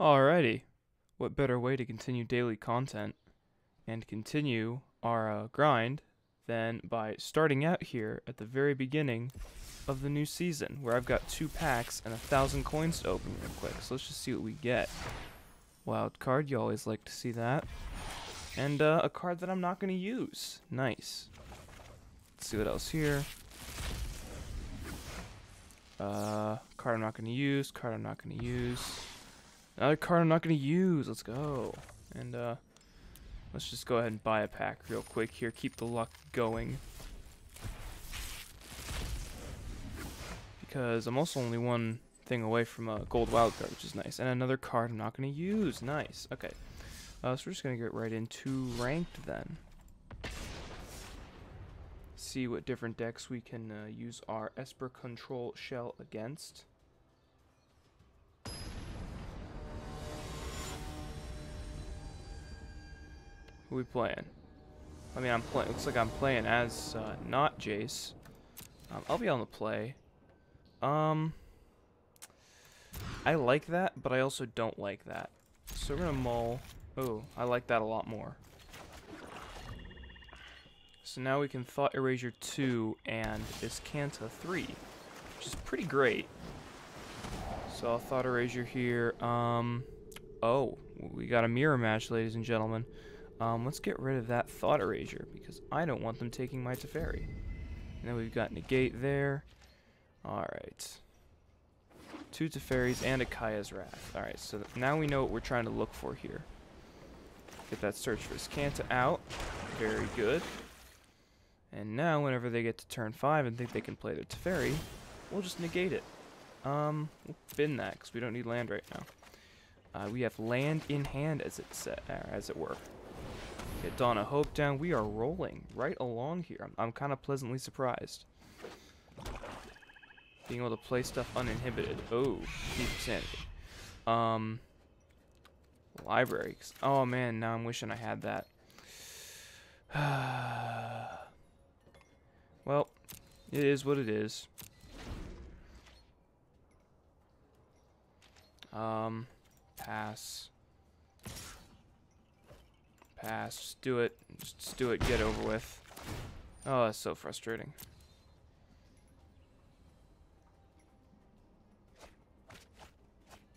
Alrighty. What better way to continue daily content and continue our uh, grind than by starting out here at the very beginning of the new season where I've got two packs and a thousand coins to open real quick. So let's just see what we get. Wild card, you always like to see that. And uh, a card that I'm not going to use. Nice. Let's see what else here. Uh, card I'm not going to use, card I'm not going to use. Another card I'm not going to use. Let's go. And uh, let's just go ahead and buy a pack real quick here. Keep the luck going. Because I'm also only one thing away from a gold wild card, which is nice. And another card I'm not going to use. Nice. Okay. Uh, so we're just going to get right into ranked then. See what different decks we can uh, use our Esper Control Shell against. Who we playing? I mean, I'm playing. Looks like I'm playing as uh, not Jace. Um, I'll be on the play. Um, I like that, but I also don't like that. So we're gonna mull. Oh, I like that a lot more. So now we can Thought Erasure 2 and Azcanta 3, which is pretty great. So I'll Thought Erasure here. Um, oh, we got a mirror match, ladies and gentlemen. Um, let's get rid of that Thought Erasure, because I don't want them taking my Teferi. And then we've got Negate there. Alright. Two Teferis and a Kaya's Wrath. Alright, so now we know what we're trying to look for here. Get that search for Azcanta out. Very good. And now, whenever they get to turn 5 and think they can play their Teferi, we'll just negate it. Um, we'll bin that, because we don't need land right now. Uh, we have land in hand, as it, set, as it were. Get of Hope down. We are rolling right along here. I'm, I'm kind of pleasantly surprised. Being able to play stuff uninhibited. Oh, deep sanity. Um, libraries. Oh man, now I'm wishing I had that. well, it is what it is. Um, pass. Pass. Just do it. Just do it. Get over with. Oh, that's so frustrating.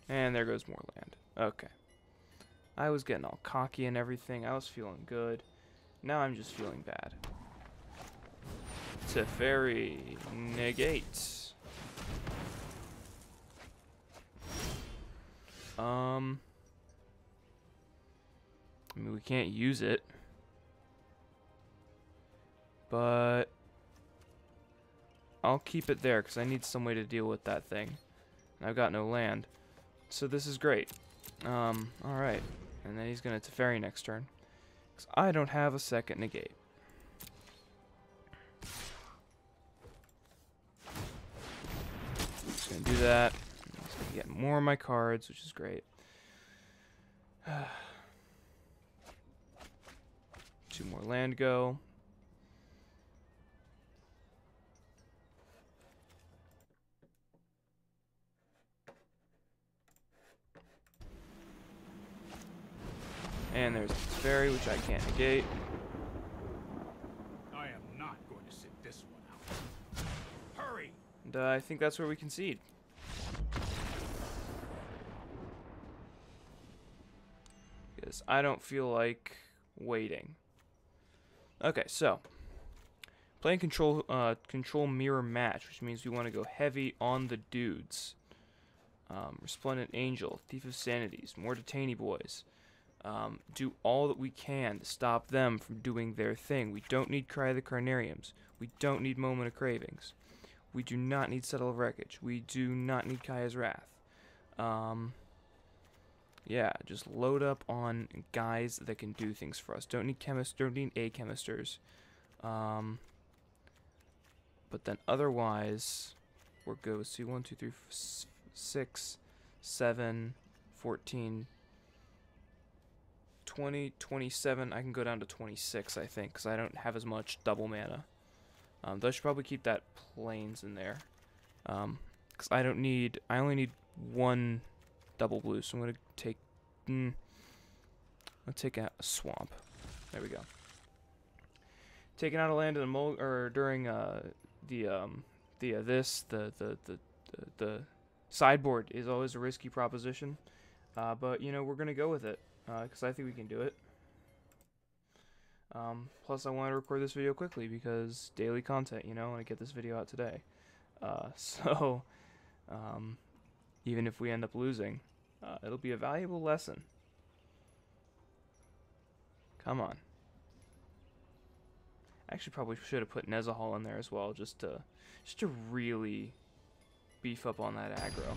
And there goes more land. Okay. I was getting all cocky and everything. I was feeling good. Now I'm just feeling bad. Teferi negates. Um, I mean, we can't use it. But I'll keep it there because I need some way to deal with that thing. And I've got no land. So this is great. Um, alright. And then he's going to Teferi next turn. Because I don't have a second negate. Just going to do that. Just to get more of my cards, which is great. Two more land go. And there's Teferi, which I can't negate. I am not going to sit this one out. Hurry! And uh, I think that's where we concede. Because I don't feel like waiting. Okay, so playing control uh, control mirror match, which means we want to go heavy on the dudes. Um, Resplendent Angel, Thief of Sanities, more Detainee Boys. Um, do all that we can to stop them from doing their thing. We don't need Cry of the Carnariums. We don't need Moment of Cravings. We do not need Settle of Wreckage. We do not need Kaya's Wrath. Um, yeah, just load up on guys that can do things for us. Don't need chemists. Don't need A chemisters. Um, but then otherwise, we're good. See, 1, 2, 3, 6, 7, 14, 20, 27. I can go down to 26, I think, because I don't have as much double mana. Um, though I should probably keep that planes in there. Um, because I don't need, I only need one double blue, so I'm gonna take. Mm, I'll take a swamp. There we go. Taking out a land in a mul or during uh, the um, the uh, this the the, the the the sideboard is always a risky proposition, uh, but you know we're gonna go with it because I think we can do it. Um, plus, I want to record this video quickly because daily content, you know, I to get this video out today. Uh, so, um, even if we end up losing, uh, it'll be a valuable lesson. Come on. Actually, probably should have put Nezahal in there as well, just to, just to really beef up on that aggro.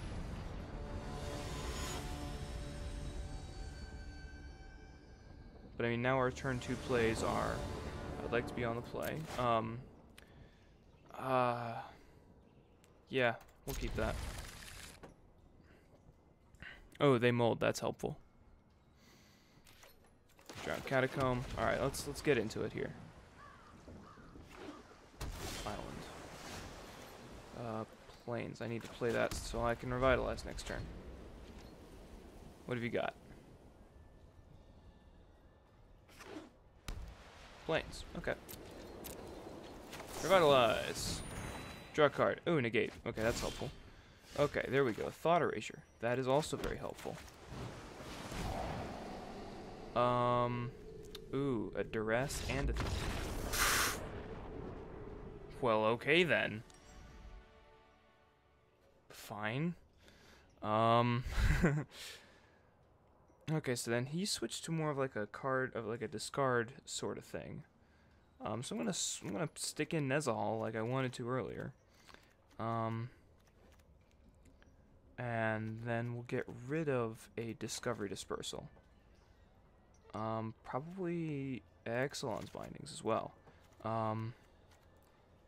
But I mean, now our turn two plays are, I'd like to be on the play. Um, uh, yeah, we'll keep that. Oh, they mold. That's helpful. Drowned catacomb. All right, let's let's get into it here. Island. Uh, plains. I need to play that so I can revitalize next turn. What have you got? Plains. Okay. Revitalize. Draw a card. Ooh, negate. Okay, that's helpful. Okay, there we go. Thought Erasure. That is also very helpful. Um, ooh, a duress and a. well, okay then. Fine. Um. okay, so then he switched to more of like a card of like a discard sort of thing. Um, so I'm gonna I'm gonna stick in Nezahal like I wanted to earlier. Um. And then we'll get rid of a Discovery Dispersal. Um, probably Ixalan's bindings as well. Um,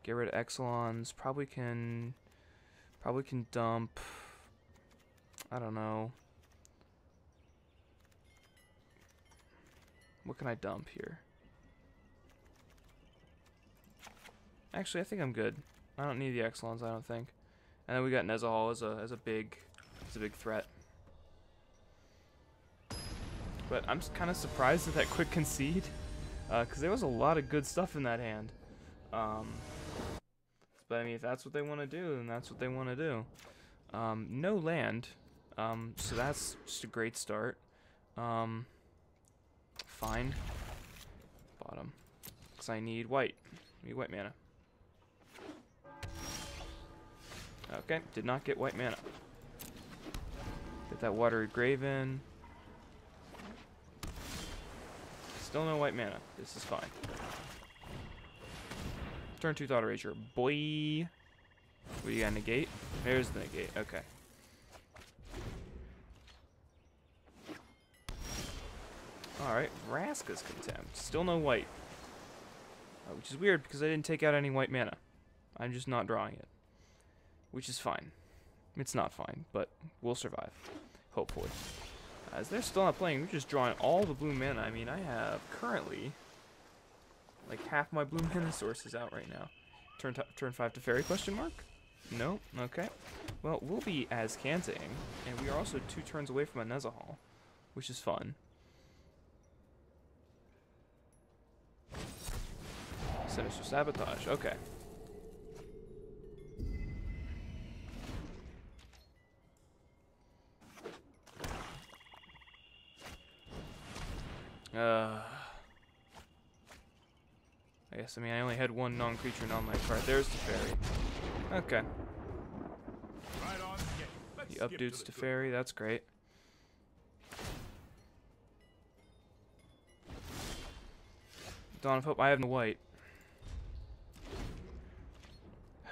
get rid of Ixalan's. Probably can, probably can dump. I don't know. What can I dump here? Actually, I think I'm good. I don't need the Ixalans. I don't think. And then we got Nezahal as a as a big as a big threat. But I'm just kind of surprised at that quick concede, because uh, there was a lot of good stuff in that hand. Um, but I mean, if that's what they want to do, then that's what they want to do. Um, no land, um, so that's just a great start. Um, fine. Bottom, because I need white. I need white mana. Okay, did not get white mana. Get that watery graven. Still no white mana. This is fine. Turn 2 Thought Erasure. Boy. What do you got, negate? There's the negate. Okay. Alright, Vraska's Contempt. Still no white. Uh, which is weird because I didn't take out any white mana. I'm just not drawing it. Which is fine. It's not fine, but we'll survive. Hopefully. As they're still not playing, we're just drawing all the blue mana. I mean, I have currently like half my blue mana sources out right now. Turn turn five Teferi question mark? No? Okay. Well, we'll be Azcanta-ing, and we are also two turns away from a Nezahal, which is fun. Sinister Sabotage, okay. Uh, I guess, I mean, I only had one non-creature on my card. There's Teferi. Okay. Right on, He updudes to fairy. That's great. Dawn of Hope. I have no white.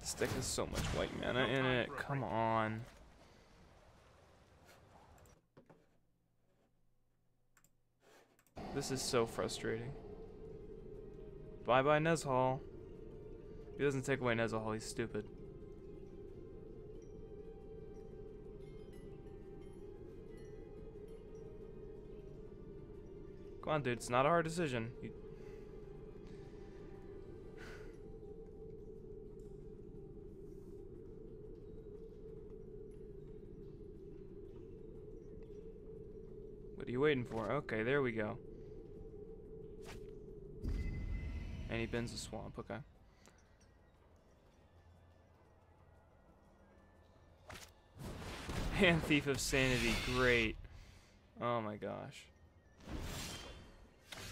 This deck has so much white mana in it. Come on. This is so frustrating. Bye bye Nezahal. If he doesn't take away Nezahal. he's stupid. Come on, dude. It's not a hard decision. You... what are you waiting for? Okay, there we go. And he bends the swamp, okay. Hand Thief of Sanity, great. Oh my gosh.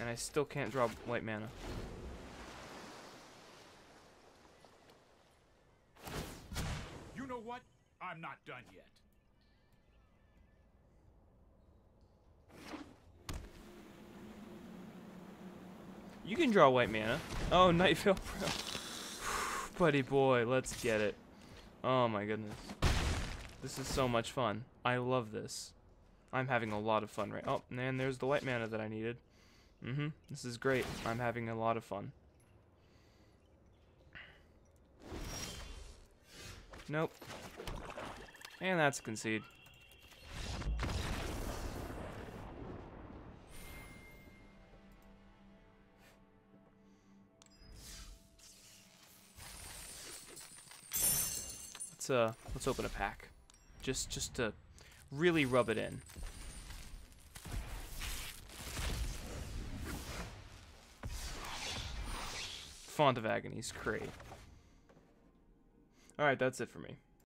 And I still can't draw white mana. You know what? I'm not done yet. You can draw white mana. Oh, Nightveil Pro. Buddy boy, let's get it. Oh my goodness. This is so much fun. I love this. I'm having a lot of fun right. Oh, and there's the white mana that I needed. Mm-hmm. This is great. I'm having a lot of fun. Nope. And that's concede. Let's uh let's open a pack. Just just to really rub it in. Font of Agony's great. Alright, that's it for me.